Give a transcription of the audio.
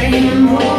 training boy.